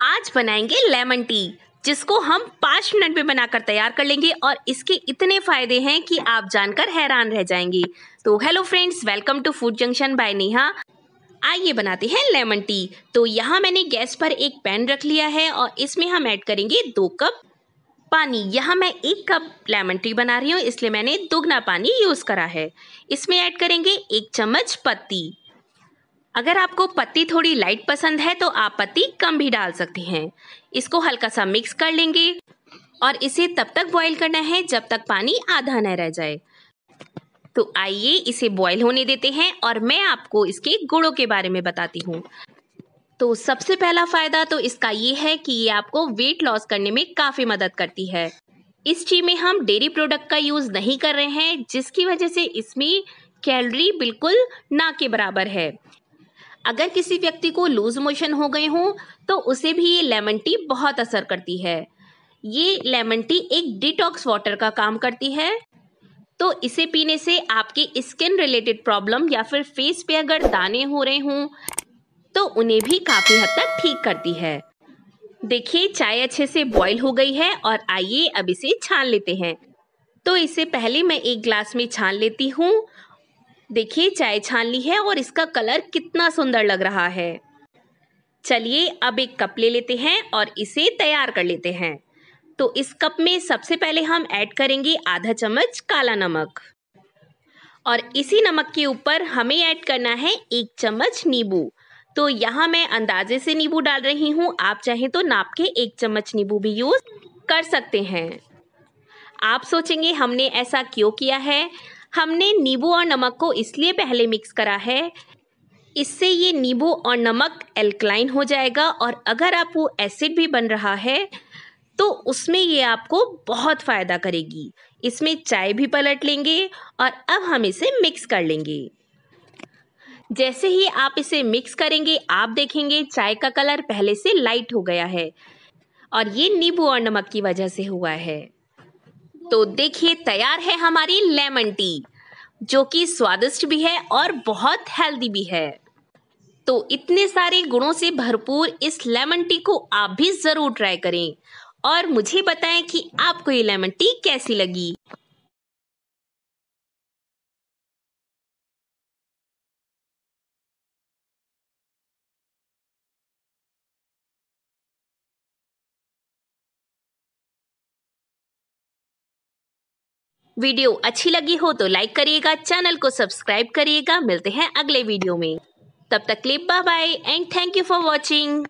आज बनाएँगे lemon tea, जिसको हम पाँच मिनट में बनाकर तैयार कर लेंगे और इसके इतने फ़ायदे हैं कि आप जानकर हैरान रह जाएँगे। तो hello friends, welcome to food junction by Neha. आइए बनाते हैं लेमन टी। तो यहाँ मैंने गैस पर एक पैन रख लिया है और इसमें हम ऐड करेंगे दो कप पानी। यहाँ मैं एक कप लेमन टी बना रही हूँ, इसलिए मैंने दोगुना पानी यूज़ करा है। इसमें ऐड करेंगे एक चम्मच पत्ती। अगर आपको पत्ती थोड़ी लाइट पसंद है तो आप पत्ती कम भी डाल सकते हैं। इसको हल्का सा मिक्स कर लेंगे और इसे तब तक बॉईल करना है जब तक पानी आधा न रह जाए। तो आइए इसे बॉईल होने देते हैं और मैं आपको इसके गुणों के बारे में बताती हूँ। तो सबसे पहला फ़ायदा तो इसका ये है कि ये आपको वेट लॉस करने में काफ़ी मदद करती है। इस टी में हम डेयरी प्रोडक्ट का यूज़ नहीं कर रहे हैं, जिसकी वजह से इसमें कैलोरी बिल्कुल ना के बराबर है। अगर किसी व्यक्ति को लूज मोशन हो गए हों तो उसे भी ये लेमन टी बहुत असर करती है। ये लेमन टी एक डिटॉक्स वाटर का काम करती है। तो इसे पीने से आपके स्किन रिलेटेड प्रॉब्लम या फिर फेस पे अगर दाने हो रहे हों तो उन्हें भी काफ़ी हद तक ठीक करती है। देखिए, चाय अच्छे से बॉईल हो गई है और आइए अब इसे छान लेते हैं। तो इसे पहले मैं एक ग्लास में छान लेती हूँ देखिए, चाय छान ली है और इसका कलर कितना सुंदर लग रहा है। चलिए, अब एक कप ले लेते हैं और इसे तैयार कर लेते हैं। तो इस कप में सबसे पहले हम ऐड करेंगे आधा चम्मच काला नमक। और इसी नमक के ऊपर हमें ऐड करना है एक चम्मच नींबू। तो यहाँ मैं अंदाजे से नींबू डाल रही हूँ। आप चाहें तो नाप के एक चम्मच नींबू भी यूज़ कर सकते हैं। आप सोचेंगे, हमने ऐसा क्यों किया है? हमने नींबू और नमक को इसलिए पहले मिक्स करा है। इससे ये नींबू और नमक एल्कलाइन हो जाएगा और अगर आप वो एसिड भी बन रहा है तो उसमें ये आपको बहुत फ़ायदा करेगी। इसमें चाय भी पलट लेंगे और अब हम इसे मिक्स कर लेंगे। जैसे ही आप इसे मिक्स करेंगे, आप देखेंगे चाय का कलर पहले से लाइट हो गया है और ये नींबू और नमक की वजह से हुआ है। तो देखिए, तैयार है हमारी लेमन टी, जो कि स्वादिष्ट भी है और बहुत हेल्दी भी है। तो इतने सारे गुणों से भरपूर इस लेमन टी को आप भी ज़रूर ट्राई करें। और मुझे बताएँ कि आपको ये लेमन टी कैसी लगी। वीडियो अच्छी लगी हो तो लाइक करिएगा, चैनल को सब्सक्राइब करिएगा। मिलते हैं अगले वीडियो में। तब तक लिए bye bye and thank you for watching